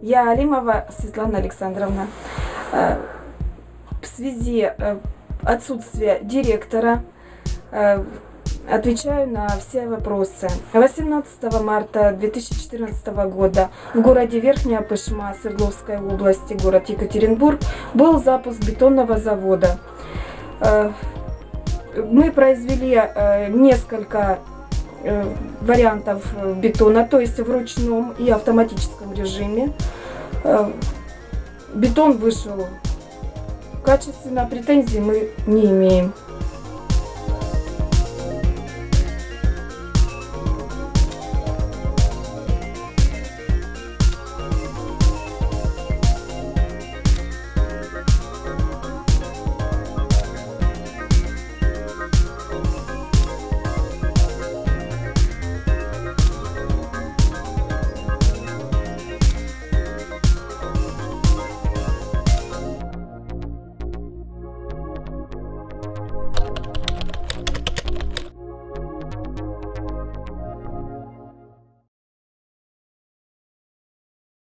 Я Алимова Светлана Александровна. Э, В связи э, отсутствия директора э, отвечаю на все вопросы. 18 марта 2014 года в городе Верхняя Пышма Свердловской области, город Екатеринбург, был запуск бетонного завода. Мы произвели несколько вариантов бетона, то есть в ручном и автоматическом режиме. Э, Бетон вышел качественно, претензий мы не имеем.